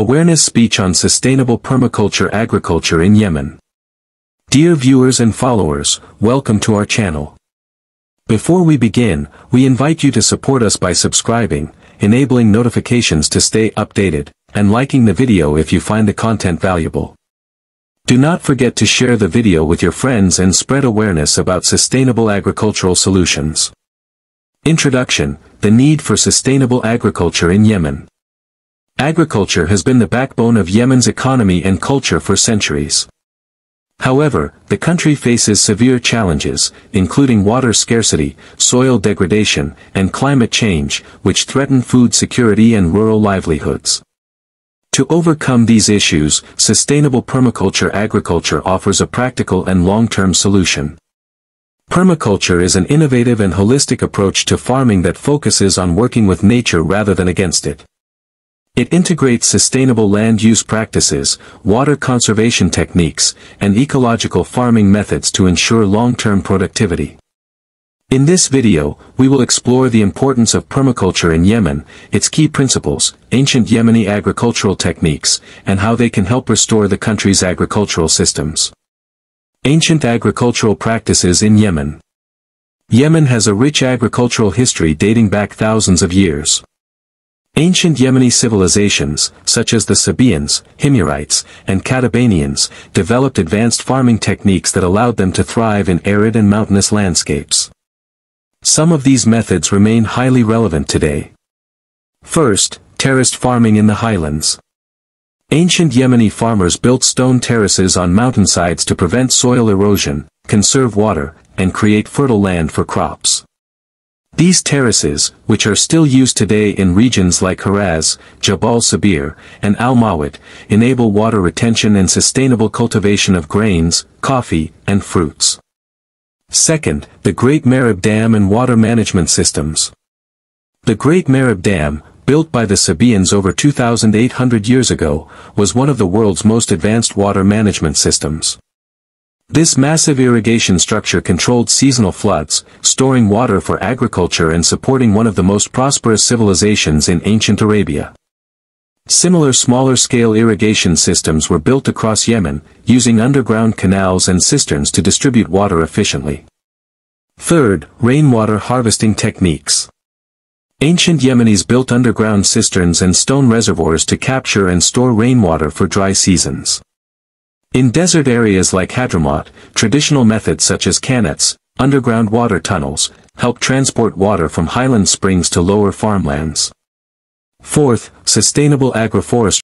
Awareness Speech on Sustainable Permaculture Agriculture in Yemen. Dear viewers and followers, welcome to our channel. Before we begin, we invite you to support us by subscribing, enabling notifications to stay updated, and liking the video if you find the content valuable. Do not forget to share the video with your friends and spread awareness about sustainable agricultural solutions. Introduction, the need for sustainable agriculture in Yemen. Agriculture has been the backbone of Yemen's economy and culture for centuries. However, the country faces severe challenges, including water scarcity, soil degradation, and climate change, which threaten food security and rural livelihoods. To overcome these issues, sustainable permaculture agriculture offers a practical and long-term solution. Permaculture is an innovative and holistic approach to farming that focuses on working with nature rather than against it. It integrates sustainable land use practices, water conservation techniques, and ecological farming methods to ensure long-term productivity. In this video, we will explore the importance of permaculture in Yemen, its key principles, ancient Yemeni agricultural techniques, and how they can help restore the country's agricultural systems. Ancient agricultural practices in Yemen. Yemen has a rich agricultural history dating back thousands of years. Ancient Yemeni civilizations, such as the Sabaeans, Himyarites, and Katabanians, developed advanced farming techniques that allowed them to thrive in arid and mountainous landscapes. Some of these methods remain highly relevant today. First, terraced farming in the highlands. Ancient Yemeni farmers built stone terraces on mountainsides to prevent soil erosion, conserve water, and create fertile land for crops. These terraces, which are still used today in regions like Haraz, Jabal Sabir, and Al Mahwit, enable water retention and sustainable cultivation of grains, coffee, and fruits. Second, the Great Marib Dam and water management systems. The Great Marib Dam, built by the Sabaeans over 2,800 years ago, was one of the world's most advanced water management systems. This massive irrigation structure controlled seasonal floods, storing water for agriculture and supporting one of the most prosperous civilizations in ancient Arabia. Similar smaller-scale irrigation systems were built across Yemen, using underground canals and cisterns to distribute water efficiently. Third, rainwater harvesting techniques. Ancient Yemenis built underground cisterns and stone reservoirs to capture and store rainwater for dry seasons. In desert areas like Hadramaut, traditional methods such as qanats, underground water tunnels, help transport water from highland springs to lower farmlands. Fourth, sustainable agroforestry